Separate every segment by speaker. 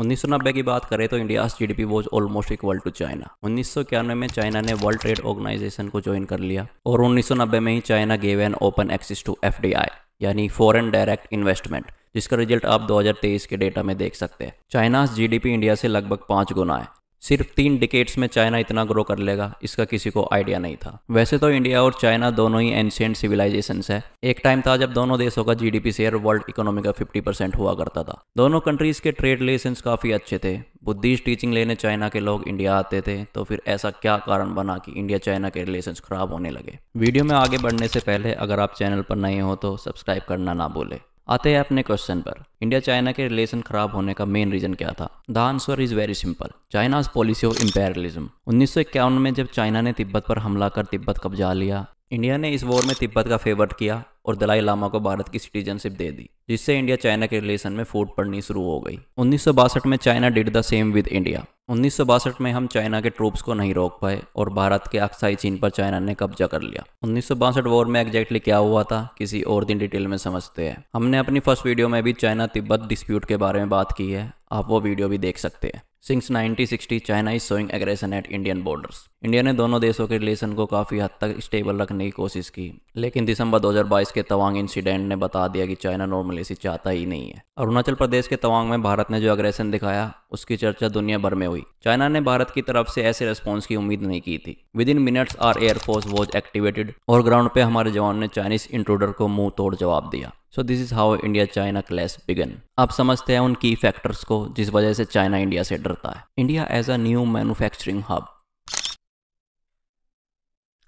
Speaker 1: 1990 की बात करें तो India G D P was almost equal to China उन्नीस सौ इक्यानवे में चाइना ने वर्ल्ड ट्रेड ऑर्गेनाइजेशन को ज्वाइन कर लिया और उन्नीस सौ नब्बे में ही China gave an open access to FDI यानी फॉरेन डायरेक्ट इन्वेस्टमेंट जिसका रिज़ल्ट आप 2023 के डेटा में देख सकते हैं। चाइना जीडीपी इंडिया से लगभग पाँच गुना है। सिर्फ़ तीन डिकेट्स में चाइना इतना ग्रो कर लेगा, इसका किसी को आइडिया नहीं था। वैसे तो इंडिया और चाइना दोनों ही एंशियंट सिविलाइजेशन है। एक टाइम था जब दोनों देशों का जीडीपी शेयर वर्ल्ड इकोनॉमी का 50 परसेंट हुआ करता था। दोनों कंट्रीज़ के ट्रेड रिलेशन काफ़ी अच्छे थे। बुद्धिस्ट टीचिंग लेने चाइना के लोग इंडिया आते थे तो फिर ऐसा क्या कारण बना कि इंडिया चाइना के रिलेशन खराब होने लगे? वीडियो में आगे बढ़ने से पहले अगर आप चैनल पर नए हो तो सब्सक्राइब करना ना भूले। आते हैं अपने क्वेश्चन पर। इंडिया चाइना के रिलेशन खराब होने का मेन रीजन क्या था? The answer is very simple China's policy of imperialism उन्नीस में जब चाइना ने तिब्बत पर हमला कर तिब्बत कब्जा लिया इंडिया ने इस वॉर में तिब्बत का फेवर किया और दलाई लामा को भारत की सिटीजनशिप दे दी, जिससे इंडिया चाइना के रिलेशन में फूट पड़नी शुरू हो गई। उन्नीस सौ बासठ में China did the same with India उन्नीस सौ बासठ में हम चाइना के ट्रूप्स को नहीं रोक पाए और भारत के अक्साई चीन पर चाइना ने कब्जा कर लिया। उन्नीस सौ बासठ वॉर में एग्जैक्टली क्या हुआ था, किसी और दिन डिटेल में समझते हैं। हमने अपनी फ़र्स्ट वीडियो में भी चाइना तिब्बत डिस्प्यूट के बारे में बात की है, आप वो वीडियो भी देख सकते हैं। Since 1960 China is showing aggression at Indian borders India ने दोनों देशों के रिलेशन को काफ़ी हद तक स्टेबल रखने की कोशिश की। लेकिन दिसंबर 2022 के तवांग इंसिडेंट ने बता दिया कि चाइना नॉर्मलेसी चाहता ही नहीं है। अरुणाचल प्रदेश के तवांग में भारत ने जो अग्रेशन दिखाया, उसकी चर्चा दुनिया भर में हुई। चाइना ने भारत की तरफ़ से ऐसे रिस्पॉन्स की उम्मीद नहीं की थी। Within minutes our air force was activated और ग्राउंड पे हमारे जवान ने चाइनीज़ इंट्रूडर को मुँह तोड़ जवाब दिया। So this is how India China clash began आप समझते हैं उन की फैक्टर्स को, जिस वजह से चाइना इंडिया से डरता है। India as a new manufacturing hub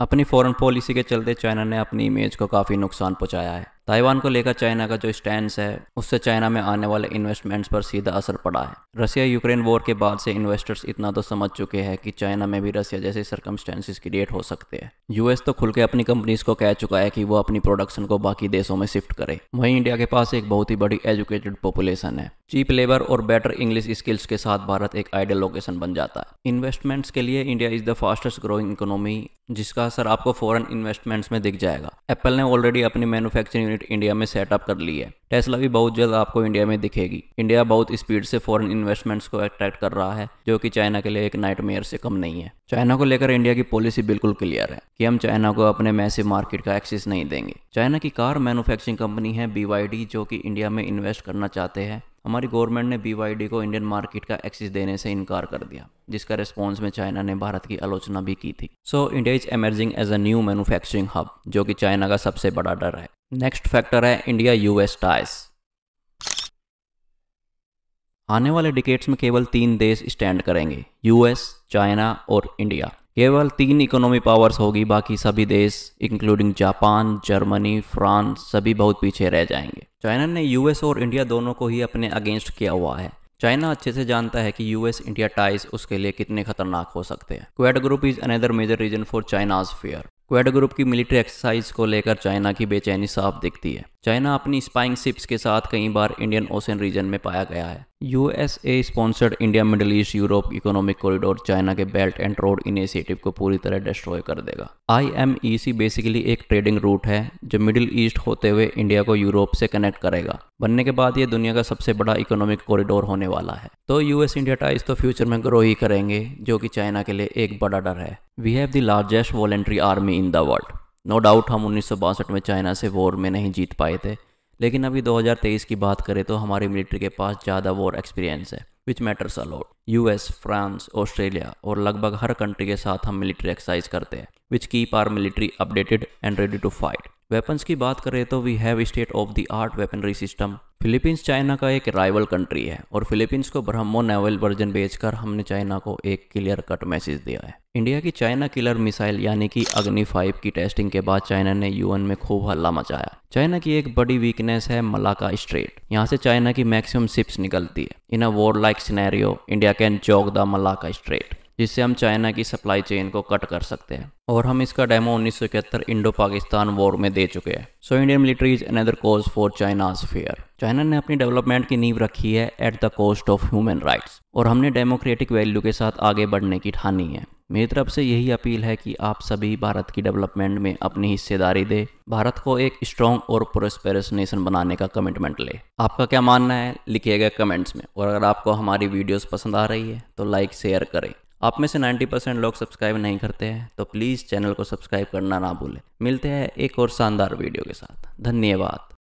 Speaker 1: अपनी फॉरेन पॉलिसी के चलते चाइना ने अपनी इमेज को काफ़ी नुकसान पहुँचाया है। ताइवान को लेकर चाइना का जो स्टैंड है, उससे चाइना में आने वाले इन्वेस्टमेंट्स पर सीधा असर पड़ा है। रशिया यूक्रेन वॉर के बाद से इन्वेस्टर्स इतना तो समझ चुके हैं कि चाइना में भी रशिया जैसे सर्कमस्टेंसेस क्रिएट हो सकते हैं। यूएस तो खुल के अपनी कंपनीज़ को कह चुका है कि वो अपनी प्रोडक्शन को बाकी देशों में शिफ्ट करे। वहीं इंडिया के पास एक बहुत ही बड़ी एजुकेटेड पॉपुलेशन है। चीप लेबर और बेटर इंग्लिश स्किल्स के साथ भारत एक आइडियल लोकेशन बन जाता है। इन्वेस्टमेंट्स के लिए India is the fastest growing economy जिसका असर आपको फॉरेन इन्वेस्टमेंट्स में दिख जाएगा। एप्पल ने ऑलरेडी अपनी मैन्युफैक्चरिंग यूनिट इंडिया में सेटअप कर ली है। टेस्ला भी बहुत जल्द आपको इंडिया में दिखेगी। इंडिया बहुत स्पीड से फॉरेन इन्वेस्टमेंट्स को अट्रैक्ट कर रहा है, जो कि चाइना के लिए एक नाइट से कम नहीं है। चाइना को लेकर इंडिया की पॉलिसी बिल्कुल क्लियर है, कि हम चाइना को अपने मैसिव मार्केट का एक्सेस नहीं देंगे। चाइना की कार मैन्युफैक्चरिंग कंपनी है बी जो कि इंडिया में इन्वेस्ट करना चाहते हैं। हमारी गवर्नमेंट ने बी को इंडियन मार्केट का एक्सेस देने से इनकार कर दिया, जिसका रिस्पॉन्स में चाइना ने भारत की आलोचना भी की थी। So India is emerging as a new manufacturing hub जो कि चाइना का सबसे बड़ा डर है। नेक्स्ट फैक्टर है इंडिया यूएस टाइस। आने वाले डिकेट्स में केवल तीन देश स्टैंड करेंगे, यूएस, चाइना और इंडिया। केवल तीन इकोनॉमी पावर्स होगी, बाकी सभी देश इंक्लूडिंग जापान, जर्मनी, फ्रांस, सभी बहुत पीछे रह जाएँगे। चाइना ने यूएस और इंडिया दोनों को ही अपने अगेंस्ट किया हुआ है। चाइना अच्छे से जानता है कि यूएस, इंडिया टाइज उसके लिए कितने खतरनाक हो सकते हैं। Quad group is another major reason for China's fear Quad group की मिलिट्री एक्सरसाइज को लेकर चाइना की बेचैनी साफ़ दिखती है। चाइना अपनी स्पाइंग शिप्स के साथ कई बार इंडियन ओशन रीजन में पाया गया है। USA sponsored India Middle East Europe economic corridor China के बेल्ट एंड रोड इनिशिएटिव को पूरी तरह डिस्ट्रॉय कर देगा। आईएमईसी बेसिकली एक ट्रेडिंग रूट है, जो मिडिल ईस्ट होते हुए इंडिया को यूरोप से कनेक्ट करेगा। बनने के बाद ये दुनिया का सबसे बड़ा इकोनॉमिक कॉरिडोर होने वाला है। तो यूएस इंडिया टाइज तो फ्यूचर में ग्रो ही करेंगे, जो कि चाइना के लिए एक बड़ा डर है। We have the largest voluntary army in the world no doubt हम उन्नीस सौ बासठ में चाइना से वॉर में नहीं जीत पाए थे। लेकिन अभी 2023 की बात करें तो हमारी मिलिट्री के पास ज़्यादा वॉर एक्सपीरियंस है which matters a lot US France Australia और लगभग हर कंट्री के साथ हम मिलिट्री एक्सरसाइज करते हैं which keep our military updated and ready to fight weapons की बात करें तो we have state of the art weaponry system Philippines China का एक राइवल कंट्री है और फिलीपींस को ब्रह्मो नेवल वर्जन बेचकर हमने चाइना को एक क्लियर कट मैसेज दिया है। इंडिया की चाइना किलर मिसाइल यानी कि अग्नि फाइव की टेस्टिंग के बाद चाइना ने यूएन में खूब हल्ला मचाया। चाइना की एक बड़ी वीकनेस है मलाका स्ट्रेट यहाँ से चाइना की मैक्सिमम शिप्स निकलती है। In a war like scenario India can choke the Malacca Strait जिससे हम चाइना की सप्लाई चेन को कट कर सकते हैं। और हम इसका डेमो उन्नीस सौ इकहत्तर इंडो पाकिस्तान वॉर में दे चुके हैं। So Indian military is another cause for China's fear China ने अपनी डेवलपमेंट की नींव रखी है at the cost of human rights और हमने डेमोक्रेटिक वैल्यू के साथ आगे बढ़ने की ठानी है। मेरी तरफ़ से यही अपील है कि आप सभी भारत की डेवलपमेंट में अपनी हिस्सेदारी दे। भारत को एक स्ट्रॉन्ग और प्रोस्पेरस नेशन बनाने का कमिटमेंट ले। आपका क्या मानना है? लिखिएगा कमेंट्स में। और अगर आपको हमारी वीडियोस पसंद आ रही है तो लाइक शेयर करें। आप में से 90 परसेंट लोग सब्सक्राइब नहीं करते हैं तो प्लीज़ चैनल को सब्सक्राइब करना ना भूलें। मिलते हैं एक और शानदार वीडियो के साथ। धन्यवाद।